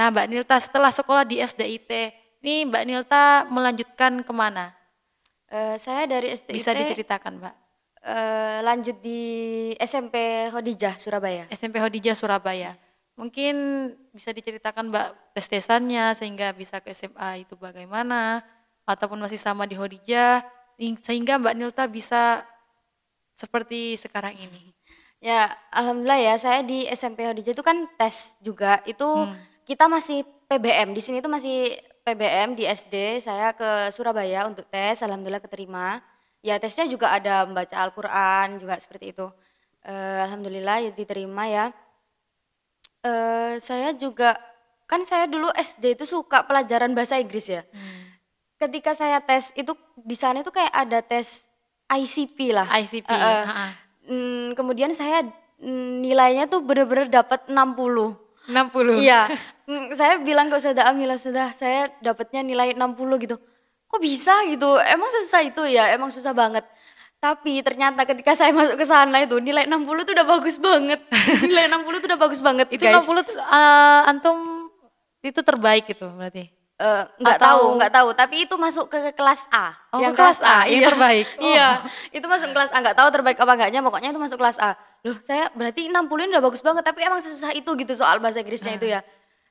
Nah, Mbak Nilta setelah sekolah di SDIT, ini Mbak Nilta melanjutkan ke mana? Eh, saya dari STIT Bisa diceritakan, Mbak? eh, lanjut di SMP Hodijah Surabaya. SMP Hodijah Surabaya. Mungkin bisa diceritakan Mbak tes tesannya sehingga bisa ke SMA itu bagaimana ataupun masih sama di Hodijah sehing- sehingga Mbak Nilta bisa seperti sekarang ini. Ya, alhamdulillah ya saya di SMP Hodijah itu kan tes juga. Itu kita masih PBM. Di sini itu masih PBM di SD. Saya ke Surabaya untuk tes, alhamdulillah keterima. Ya, tesnya juga ada membaca Al-Qur'an juga seperti itu. Eh, alhamdulillah ya diterima ya. Eh, saya juga kan saya dulu SD itu suka pelajaran bahasa Inggris ya. Ketika saya tes itu di sana itu kayak ada tes ICP lah. ICP. Eh, eh. ha-ha. Hmm, kemudian saya mm, nilainya tuh bener-bener dapat 60. 60. Iya. Mm, saya bilang ke Ustazah Amila, sudah saya dapatnya nilai 60 gitu. Kok bisa gitu? Emang susah itu ya? Emang susah banget. Tapi ternyata ketika saya masuk ke sana itu nilai 60 tuh udah bagus banget. nilai 60 tuh udah bagus banget Itu guys. 60 tuh, eh, antum itu terbaik itu berarti. Eh, nggak Atau- tahu, nggak tahu. Tapi itu masuk ke kelas A. Oh, ke kelas A, yang iya. terbaik. Oh. Iya, itu masuk kelas A. Nggak tahu terbaik apa enggaknya, pokoknya itu masuk kelas A. Loh, saya berarti 60 ini udah bagus banget, tapi emang sesusah itu gitu soal bahasa Inggrisnya itu ya.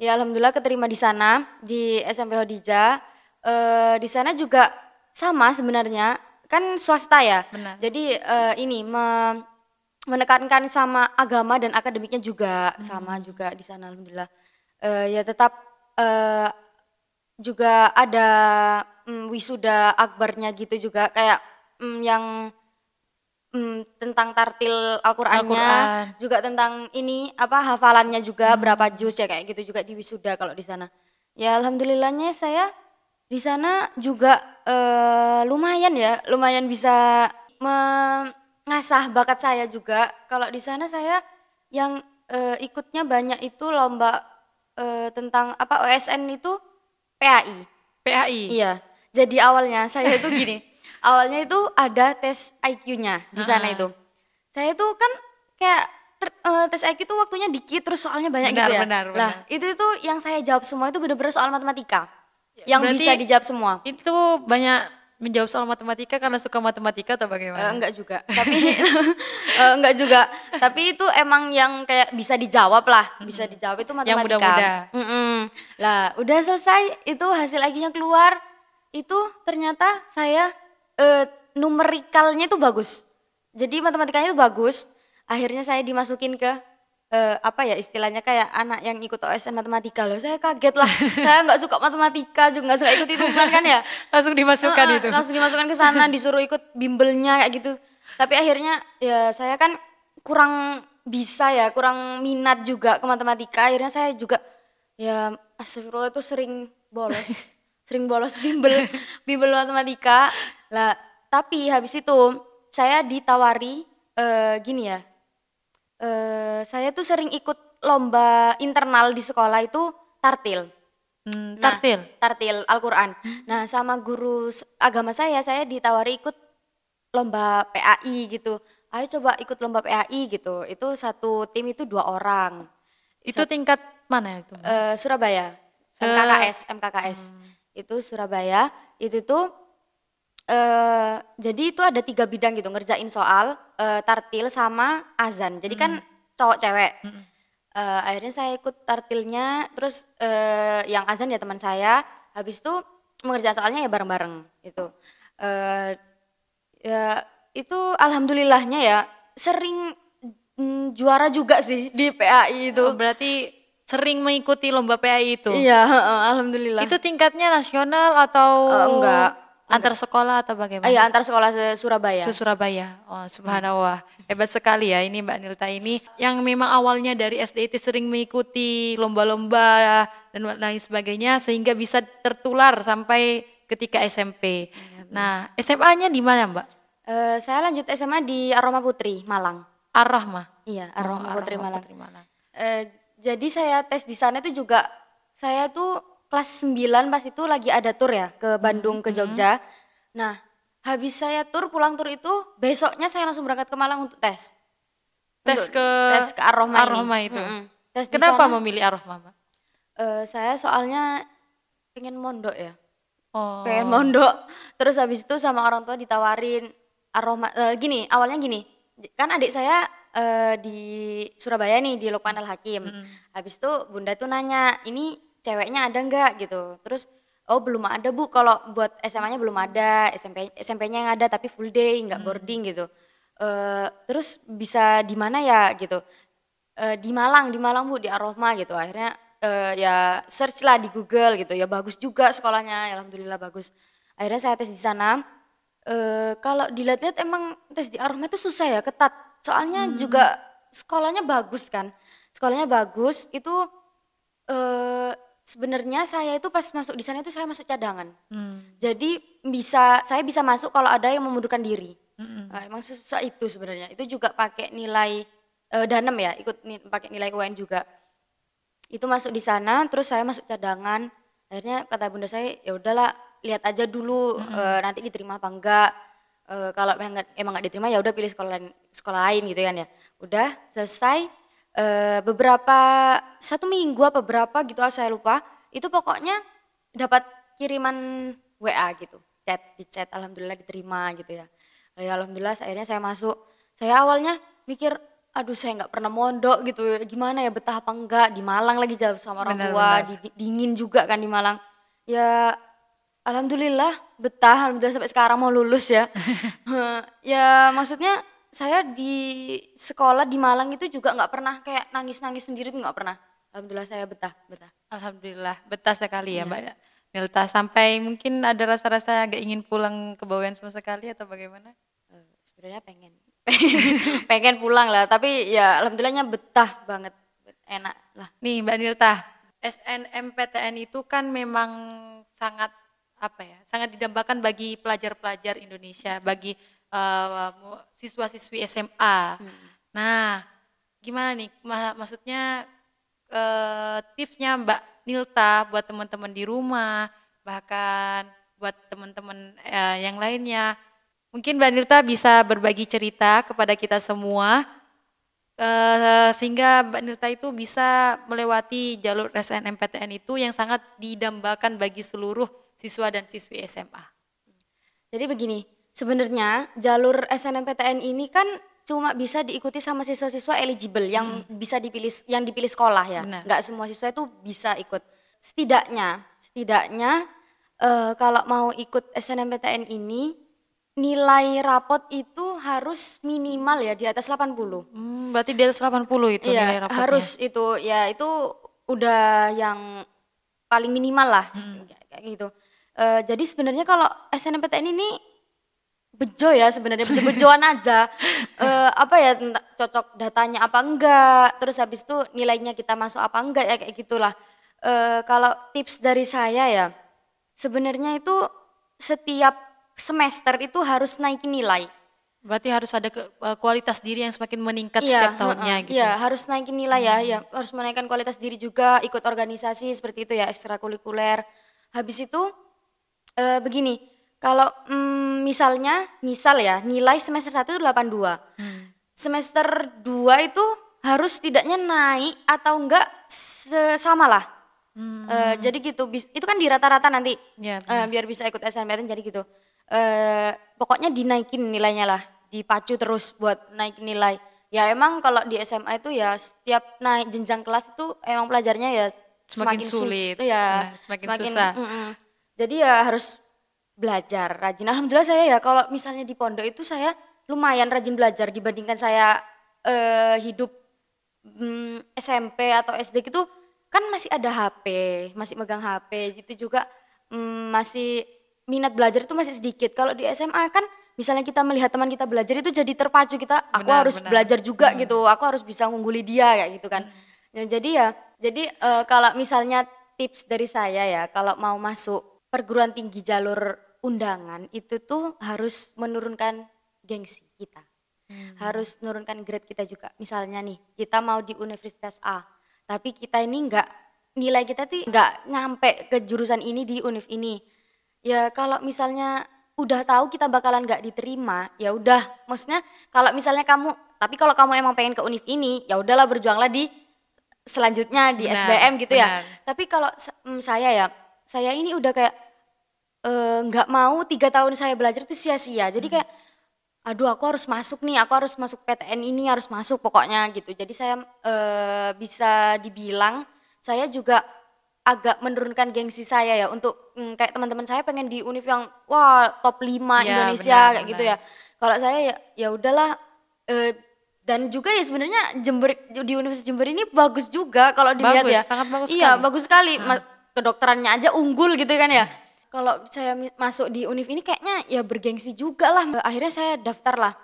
Ya alhamdulillah keterima di sana di SMP Hodijah. Eh, di sana juga sama sebenarnya, kan swasta ya. Benar. Jadi eh, ini me- menekankan sama agama dan akademiknya juga sama juga di sana alhamdulillah. Eh, ya tetap eh, juga ada mm, wisuda akbarnya gitu juga kayak mm, yang mm, tentang tartil Al-Qur'annya, Al-Qur'an. juga tentang ini apa hafalannya juga berapa juz ya kayak gitu juga di wisuda kalau di sana. Ya alhamdulillahnya saya di sana juga eh, lumayan ya, lumayan bisa mengasah bakat saya juga. Kalau di sana saya yang eh, ikutnya banyak itu lomba eh, tentang apa OSN itu PAI. PAI. Iya. Jadi awalnya saya itu gini. awalnya itu ada tes IQ-nya di sana Ah. itu. Saya itu kan kayak eh, tes IQ itu waktunya dikit terus soalnya banyak Benar, gitu ya. benar, Lah, benar. itu itu yang saya jawab semua itu bener-bener soal matematika. yang berarti- bisa dijawab semua. Itu banyak menjawab soal matematika karena suka matematika atau bagaimana? enggak juga, tapi eh, enggak juga. Tapi itu emang yang kayak bisa dijawab lah, bisa dijawab itu matematika. Yang mudah-mudah. Mm-mm. Lah, udah selesai itu hasil IQ-nya keluar. Itu ternyata saya eh, numerikalnya itu bagus. Jadi matematikanya itu bagus. Akhirnya saya dimasukin ke eh, apa ya istilahnya kayak anak yang ikut OSN matematika loh. Saya kaget lah. saya nggak suka matematika juga nggak suka ikut hitungan kan ya. Langsung dimasukkan Heeh, itu. Langsung dimasukkan ke sana, disuruh ikut bimbelnya kayak gitu. Tapi akhirnya ya saya kan kurang bisa ya, kurang minat juga ke matematika. Akhirnya saya juga ya astagfirullah itu sering bolos. Sering bolos bimbel bimbel matematika. Lah, tapi habis itu saya ditawari eh, gini ya. eh, saya tuh sering ikut lomba internal di sekolah itu tartil. Hmm, Nah, tartil. tartil Al-Qur'an. Nah, sama guru agama saya saya ditawari ikut lomba PAI gitu. Ayo coba ikut lomba PAI gitu. Itu satu tim itu dua orang. Itu tingkat mana itu? Eh, Surabaya. MKKS, MKKS. Itu Surabaya. Itu tuh eh jadi itu ada tiga bidang gitu ngerjain soal eh, tartil sama azan. Jadi kan cowok cewek. Eh, akhirnya saya ikut tartilnya, terus eh, yang azan ya teman saya. Habis itu mengerjakan soalnya ya bareng-bareng itu. Eh, ya itu alhamdulillahnya ya sering mm, juara juga sih di PAI itu. Oh, berarti sering mengikuti lomba PAI itu. Iya, alhamdulillah. Itu tingkatnya nasional atau Eh, enggak. antar sekolah atau bagaimana? Iya antar sekolah se Surabaya. Se Surabaya. Oh, subhanallah. Hebat sekali ya ini Mbak Nilta ini yang memang awalnya dari SDIT sering mengikuti lomba-lomba dan lain sebagainya sehingga bisa tertular sampai ketika SMP. Nah, SMA-nya di mana, Mbak? Eh, saya lanjut SMA di Aroma Putri Malang. Ar-Rahmah. Iya, Oh, Aroma Putri Ar-Rahmah Malang. Putri Malang. Eh, jadi saya tes di sana itu juga saya tuh kelas 9 pas itu lagi ada tur ya ke Bandung ke Jogja. Nah, habis saya tur pulang tur itu besoknya saya langsung berangkat ke Malang untuk tes. Tes Untuk ke tes ke ini. Ar-Rahmah itu. Mm-mm. Tes Kenapa sana, memilih Ar-Rahmah, Mbak? Eh, saya soalnya pengen mondok ya. Oh. pengen mondok terus habis itu sama orang tua ditawarin aroma eh, gini awalnya gini kan adik saya eh, di Surabaya nih di Lukman Al Hakim. Habis itu bunda tuh nanya ini ceweknya ada nggak? Gitu. Terus oh belum ada bu. Kalau buat SMA-nya belum ada SMP SMP-nya yang ada tapi full day nggak boarding gitu. Eh, terus bisa di mana ya gitu. Eh, di Malang di Malang bu di Aroma gitu. Akhirnya eh, ya search lah di Google gitu. Ya bagus juga sekolahnya alhamdulillah bagus. Akhirnya saya tes di sana. Eh kalau dilihat-lihat emang tes di Aroma itu susah ya ketat soalnya juga sekolahnya bagus kan sekolahnya bagus itu eh sebenarnya saya itu pas masuk di sana itu saya masuk cadangan Hmm. jadi bisa saya bisa masuk kalau ada yang memundurkan diri Mm-mm. Nah, emang susah itu sebenarnya. Itu juga pakai nilai eh, danem ya, ikut ni- pakai nilai UN juga. Itu masuk di sana, terus saya masuk cadangan. Akhirnya kata bunda saya, ya udahlah, lihat aja dulu eh, nanti diterima apa enggak. Eh, kalau emang nggak diterima ya udah pilih sekolah lain, sekolah lain gitu kan ya. Udah selesai eh, beberapa satu minggu apa berapa gitu ah, saya lupa. Itu pokoknya dapat kiriman WA gitu, chat di chat alhamdulillah diterima gitu ya. Ya alhamdulillah akhirnya saya masuk. Saya awalnya mikir aduh saya nggak pernah mondok gitu gimana ya betah apa enggak di Malang lagi jauh sama orang tua di- dingin juga kan di Malang ya alhamdulillah betah. Alhamdulillah sampai sekarang mau lulus ya. Ya maksudnya saya di sekolah di Malang itu juga nggak pernah kayak nangis-nangis sendiri tuh nggak pernah. Alhamdulillah saya betah betah. Alhamdulillah betah sekali ya Iya. Mbak Nilta sampai mungkin ada rasa-rasa gak ingin pulang ke Bawean sama sekali atau bagaimana? Eh, sebenarnya pengen. Pengen pulang lah tapi ya alhamdulillahnya betah banget. Enak lah. Nih Mbak Nilta, SNMPTN itu kan memang sangat apa ya, sangat didambakan bagi pelajar-pelajar Indonesia, bagi mu- siswa-siswi SMA. Nah, gimana nih? Ma- maksudnya eh, tipsnya Mbak Nilta buat teman-teman di rumah, bahkan buat teman-teman eh, yang lainnya. Mungkin Mbak Nilta bisa berbagi cerita kepada kita semua eh, sehingga Mbak Nilta itu bisa melewati jalur SNMPTN itu yang sangat didambakan bagi seluruh siswa dan siswi SMA. Jadi begini, sebenarnya jalur SNMPTN ini kan cuma bisa diikuti sama siswa-siswa eligible yang bisa dipilih yang dipilih sekolah ya. Benar. Nggak semua siswa itu bisa ikut. Setidaknya, setidaknya eh, kalau mau ikut SNMPTN ini nilai rapot itu harus minimal ya di atas 80. Hmm, berarti di atas 80 itu nilai Iya, rapotnya. harus itu ya itu udah yang paling minimal lah kayak gitu. Eh, jadi sebenarnya kalau SNMPTN ini bejo ya sebenarnya bejo-bejoan aja. Eh, apa ya cocok datanya apa enggak, terus habis itu nilainya kita masuk apa enggak ya kayak gitulah. Eh, kalau tips dari saya ya sebenarnya itu setiap semester itu harus naikin nilai. Berarti harus ada ke- eh, kualitas diri yang semakin meningkat Iya, setiap tahunnya heeh, gitu. Hmm. Iya, harus naikin nilai ya, ya harus menaikkan kualitas diri juga, ikut organisasi seperti itu ya, ekstrakurikuler. Habis itu eh, begini, kalau mm, misalnya, misal ya, nilai semester 1 itu 82. Hmm. Semester 2 itu harus tidaknya naik atau enggak sama lah. Hmm. Eh, jadi gitu, bis- itu kan di rata-rata nanti Iya, Eh, biar bisa ikut SNMPTN jadi gitu. Eh pokoknya dinaikin nilainya lah, dipacu terus buat naikin nilai. Ya emang kalau di SMA itu ya setiap naik jenjang kelas itu emang pelajarnya ya Semakin semakin, sus- sulit, ya, benar, semakin susah. mm-mm. Jadi ya harus belajar rajin. Alhamdulillah saya ya kalau misalnya di pondok itu saya lumayan rajin belajar dibandingkan saya eh, hidup mm, SMP atau SD gitu kan masih ada HP, masih megang HP gitu juga mm, masih minat belajar itu masih sedikit. Kalau di SMA kan misalnya kita melihat teman kita belajar itu jadi terpacu kita aku Benar, harus benar. belajar juga gitu. Aku harus bisa ngungguli dia kayak gitu kan. Ya, jadi ya jadi eh, kalau misalnya tips dari saya ya kalau mau masuk perguruan tinggi jalur undangan itu tuh harus menurunkan gengsi kita harus menurunkan grade kita juga. Misalnya nih, kita mau di universitas A, tapi kita ini enggak nilai kita tuh enggak nyampe ke jurusan ini di univ ini. Ya kalau misalnya udah tahu kita bakalan enggak diterima, ya udah. Maksudnya kalau misalnya kamu, tapi kalau kamu emang pengen ke univ ini, ya udahlah berjuanglah di selanjutnya di Benar, SBM gitu ya. benar. Tapi kalau mm, saya ya, saya ini udah kayak eh, nggak mau tiga tahun saya belajar itu sia-sia. Jadi kayak, aduh aku harus masuk nih, aku harus masuk PTN ini harus masuk pokoknya gitu. Jadi saya eh, bisa dibilang saya juga agak menurunkan gengsi saya ya untuk mm, kayak teman-teman saya pengen di univ yang wah top 5 Ya, Indonesia benar, kayak gitu benar. ya. Kalau saya ya ya udahlah eh, dan juga ya sebenarnya Jember di Universitas Jember ini bagus juga kalau dilihat Bagus, ya. sangat bagus Iya, sekali. bagus sekali. Ma- Kedokterannya aja unggul gitu kan ya. Kalau saya masuk di univ ini kayaknya ya bergengsi juga lah. Akhirnya saya daftar lah.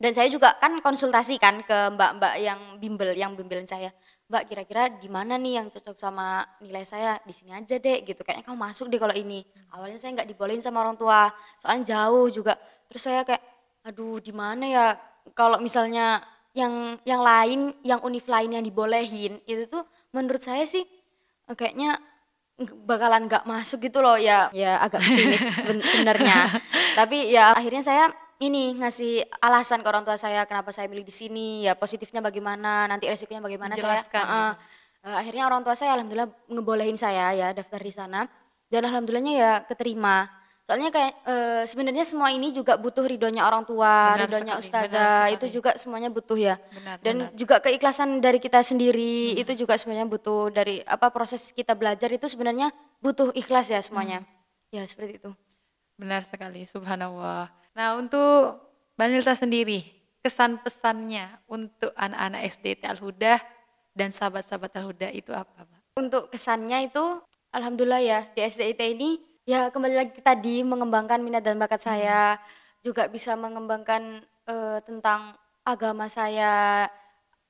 Dan saya juga kan konsultasi kan ke mbak-mbak yang bimbel, yang bimbelin saya. Mbak kira-kira di mana nih yang cocok sama nilai saya? Di sini aja deh gitu. Kayaknya kamu masuk deh kalau ini. Awalnya saya nggak dibolehin sama orang tua. Soalnya jauh juga. Terus saya kayak aduh di mana ya kalau misalnya yang yang lain, yang univ lain yang dibolehin itu tuh menurut saya sih eh, kayaknya bakalan nggak masuk gitu loh. Ya ya agak pesimis seben- sebenarnya. Tapi ya akhirnya saya ini ngasih alasan ke orang tua saya kenapa saya milih di sini. Ya positifnya bagaimana nanti resikonya bagaimana. Saya Menjelaskan Heeh. Eh, akhirnya orang tua saya alhamdulillah ngebolehin saya ya daftar di sana. Dan alhamdulillahnya ya keterima soalnya kayak eh, sebenarnya semua ini juga butuh ridhonya orang tua Benar ridhonya sekali, ustazah itu sekali. juga semuanya butuh ya Benar, dan benar. juga keikhlasan dari kita sendiri itu juga sebenarnya butuh dari apa proses kita belajar itu sebenarnya butuh ikhlas ya semuanya ya seperti itu Benar sekali, subhanallah. Nah, untuk Mbak Nilta sendiri, kesan pesannya untuk anak-anak SDT Al-Huda dan sahabat-sahabat Al-Huda itu apa, Mbak? untuk kesannya itu alhamdulillah ya di SDIT ini ya kembali lagi ke tadi mengembangkan minat dan bakat saya juga bisa mengembangkan eh, tentang agama saya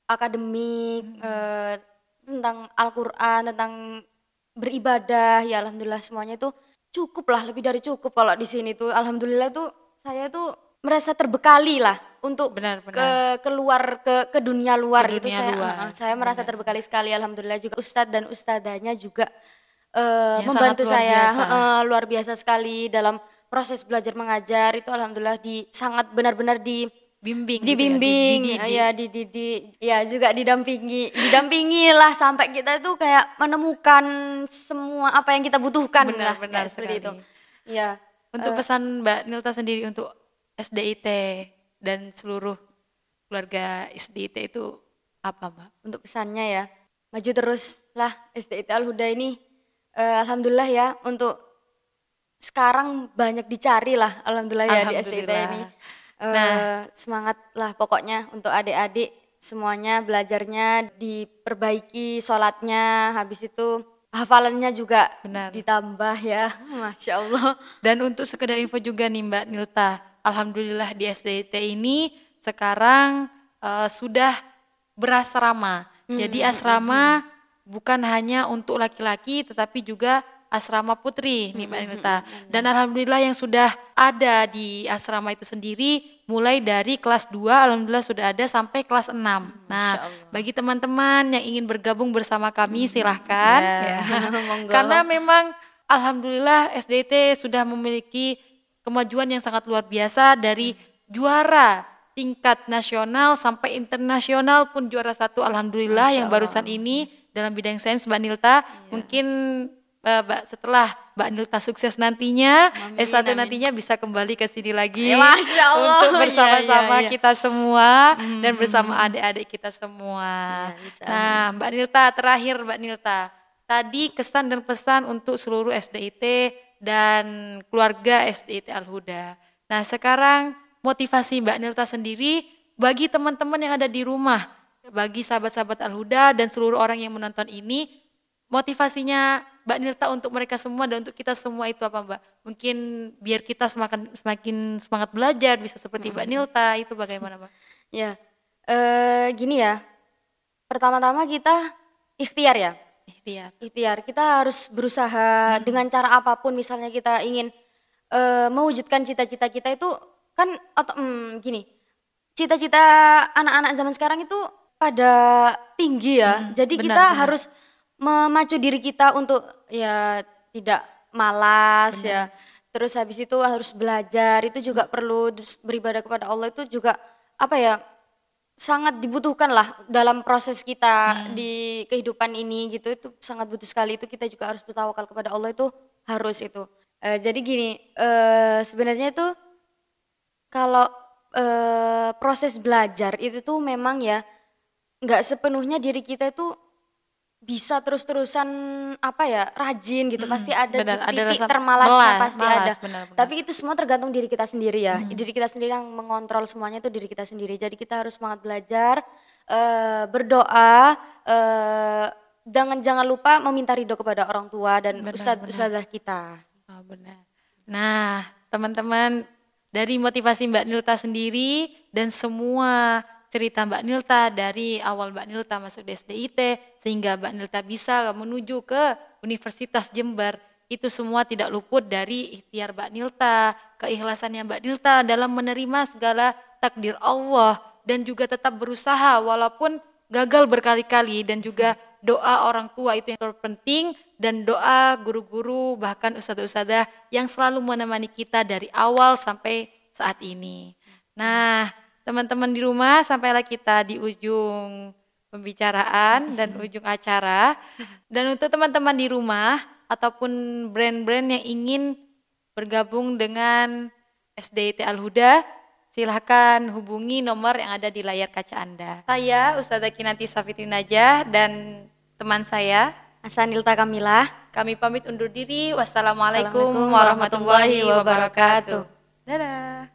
akademik eh, tentang Al-Qur'an tentang beribadah. Ya alhamdulillah semuanya itu cukup lah lebih dari cukup kalau di sini tuh. Alhamdulillah tuh saya tuh merasa terbekali lah untuk Benar, ke benar. keluar ke ke dunia luar Ke gitu dunia saya. luar, uh, saya merasa terbekali sekali alhamdulillah juga. Ustadz dan ustadzanya juga Ya, membantu luar saya biasa. eh, luar biasa sekali dalam proses belajar mengajar. Itu alhamdulillah di sangat benar-benar di Bimbing, gitu ya, dibimbing ya? di, di, di- ya juga didampingi. Didampingi lah sampai kita itu kayak menemukan semua apa yang kita butuhkan Benar, lah benar seperti itu. ya Untuk pesan Mbak Nilta sendiri untuk SDIT dan seluruh keluarga SDIT itu apa, Mbak? untuk pesannya ya maju terus lah SDIT Al Huda ini Eh, alhamdulillah ya untuk sekarang banyak dicari lah alhamdulillah ya di SDIT Alhamdulillah. ini Eh, semangat lah pokoknya untuk adik-adik semuanya belajarnya diperbaiki sholatnya habis itu hafalannya juga Benar. ditambah ya masya Allah Dan untuk sekedar info juga nih Mbak Nilta, Alhamdulillah di SDIT ini sekarang eh, sudah berasrama. Jadi asrama bukan hanya untuk laki-laki tetapi juga asrama putri nih Mbak Nilta. Dan Alhamdulillah yang sudah ada di asrama itu sendiri mulai dari kelas 2 Alhamdulillah sudah ada sampai kelas 6. Nah, bagi teman-teman yang ingin bergabung bersama kami silahkan. Ya, ya. Karena memang alhamdulillah SDT sudah memiliki kemajuan yang sangat luar biasa dari juara tingkat nasional sampai internasional pun juara satu alhamdulillah yang barusan ini dalam bidang sains Mbak Nilta mungkin eh, Mbak setelah Mbak Nilta sukses nantinya S1 nantinya bisa kembali ke sini lagi Ya, Masya Allah. untuk Iya, bersama-sama iya, iya. kita semua dan bersama adik-adik kita semua. Ya, bisa. Nah, Mbak Nilta terakhir Mbak Nilta. Tadi kesan dan pesan untuk seluruh SDIT dan keluarga SDIT Al-Huda. Nah, sekarang motivasi Mbak Nilta sendiri bagi teman-teman yang ada di rumah, bagi sahabat-sahabat Al-Huda dan seluruh orang yang menonton ini, motivasinya Mbak Nilta untuk mereka semua dan untuk kita semua itu apa Mbak? Mungkin biar kita semakin semakin semangat belajar bisa seperti Mbak Nilta itu bagaimana Mbak? ya eh gini ya pertama-tama kita ikhtiar ya Ikhtiar. ikhtiar kita harus berusaha dengan cara apa pun misalnya kita ingin eh, mewujudkan cita-cita kita itu kan atau hmm, gini cita-cita anak-anak zaman sekarang itu pada tinggi ya. Jadi benar, kita benar. harus memacu diri kita untuk ya tidak malas ya. Terus habis itu harus belajar. Itu juga perlu terus beribadah kepada Allah itu juga apa ya sangat dibutuhkan lah dalam proses kita di kehidupan ini gitu. Itu sangat butuh sekali. Itu kita juga harus bertawakal kepada Allah itu harus itu. Eh, jadi gini eh, sebenarnya itu kalau eh, proses belajar itu tuh memang ya nggak sepenuhnya diri kita itu bisa terus-terusan apa ya rajin gitu. Pasti ada benar, ada titik rasa termalasnya melas- pasti malas, ada. benar, benar. tapi itu semua tergantung diri kita sendiri ya. Diri kita sendiri yang mengontrol semuanya itu diri kita sendiri. Jadi kita harus semangat belajar eh, berdoa eh, jangan jangan lupa meminta ridho kepada orang tua dan ustadz ustadzah kita. Oh, benar. Nah, teman-teman, dari motivasi Mbak Nilta sendiri dan semua cerita Mbak Nilta dari awal Mbak Nilta masuk di SDIT sehingga Mbak Nilta bisa menuju ke Universitas Jember, itu semua tidak luput dari ikhtiar Mbak Nilta, keikhlasannya Mbak Nilta dalam menerima segala takdir Allah dan juga tetap berusaha walaupun gagal berkali-kali dan juga doa orang tua itu yang terpenting dan doa guru-guru bahkan ustadz-ustadzah yang selalu menemani kita dari awal sampai saat ini. Nah, teman-teman di rumah sampailah kita di ujung pembicaraan dan ujung acara. Dan untuk teman-teman di rumah ataupun brand-brand yang ingin bergabung dengan SDIT Al-Huda, silahkan hubungi nomor yang ada di layar kaca Anda. Saya Ustazah Kinanti Safitri Najah dan teman saya, Asanilta Kamila kami pamit undur diri. Wassalamualaikum Assalamualaikum warahmatullahi warahmatullahi wabarakatuh. Dadah.